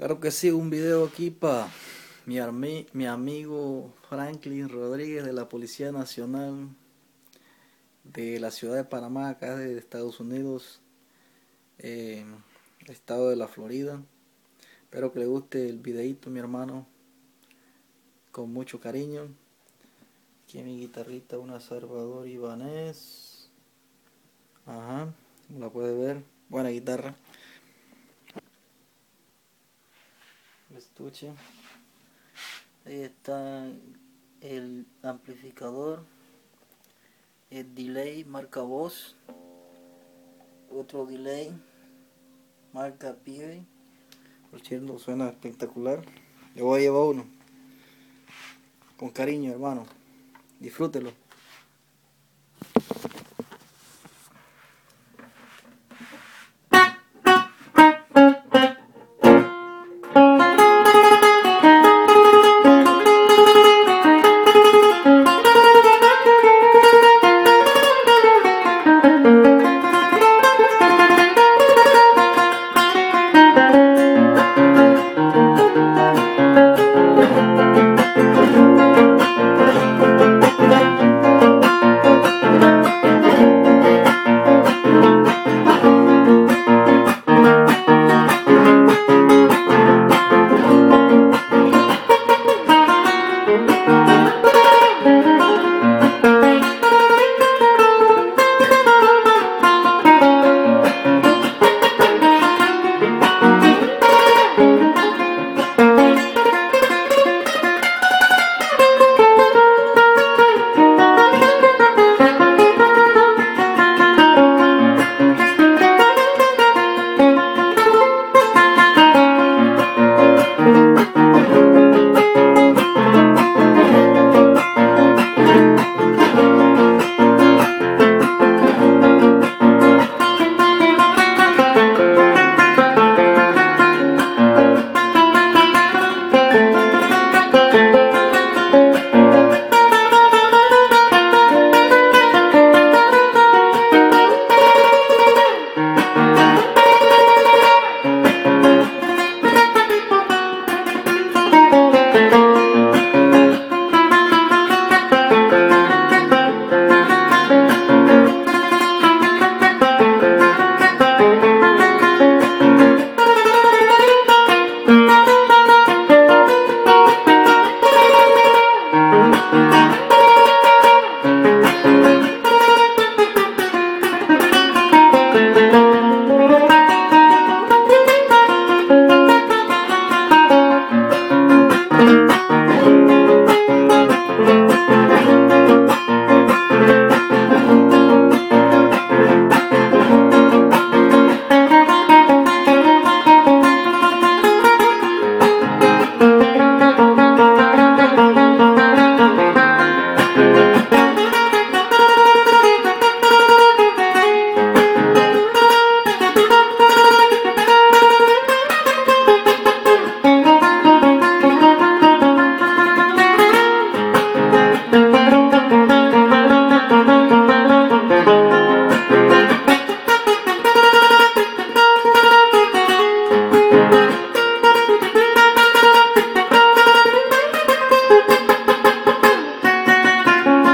Claro que sí, un video aquí para mi, mi amigo Franklin Rodríguez de la Policía Nacional de la ciudad de Panamá, acá de Estados Unidos, eh, estado de la Florida. Espero que le guste el videito, mi hermano, con mucho cariño. Aquí mi guitarrita, una Salvador Ibanez. Ajá, como la puede ver, buena guitarra. Estuche. Ahí está el amplificador. El delay marca voz. Otro delay marca PA por cierto suena espectacular. Le voy a llevar uno. Con cariño hermano. Disfrútelo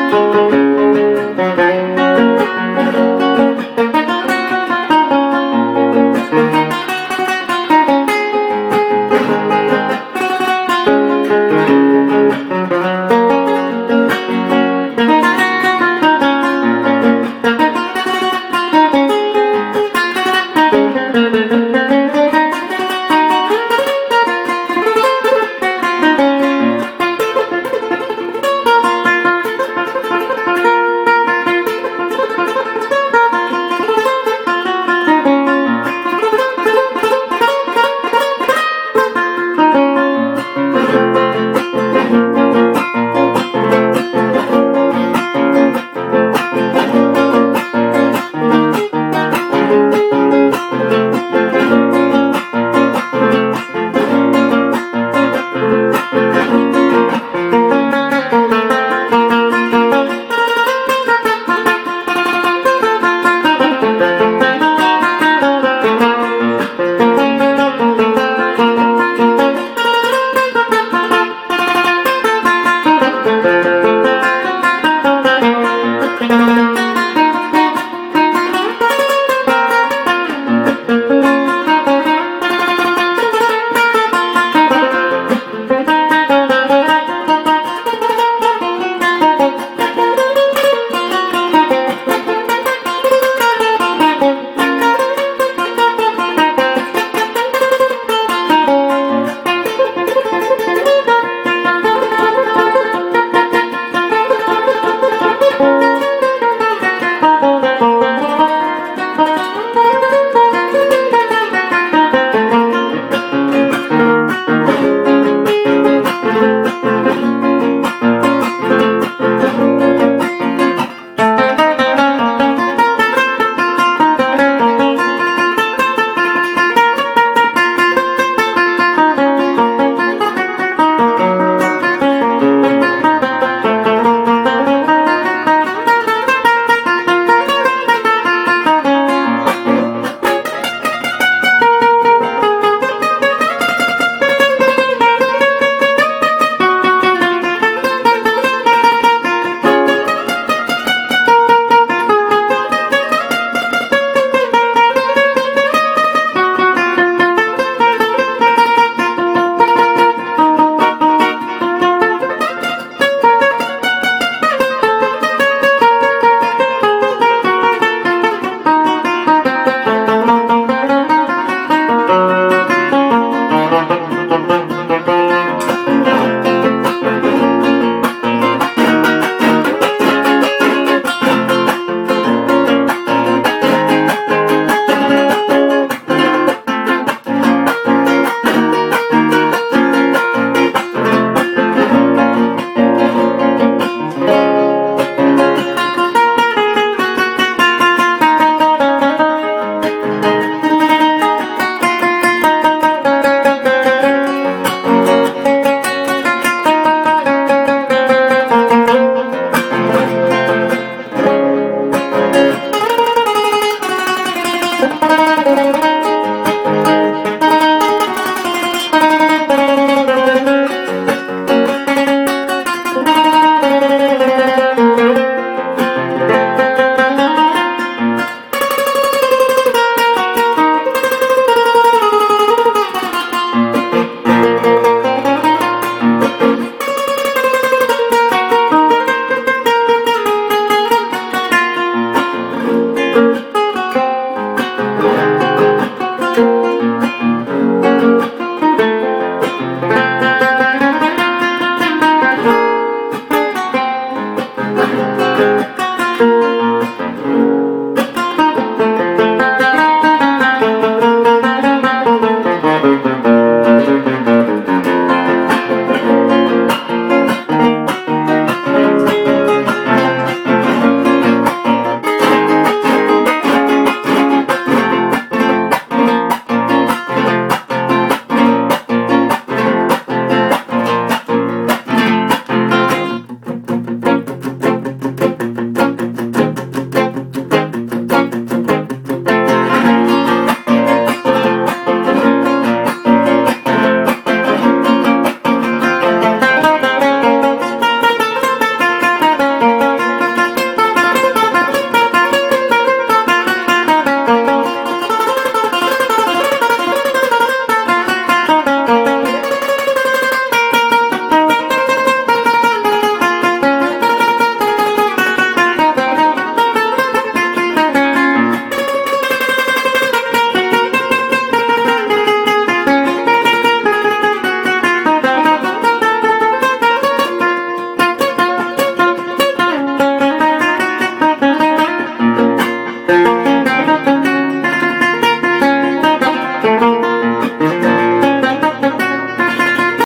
Thank you.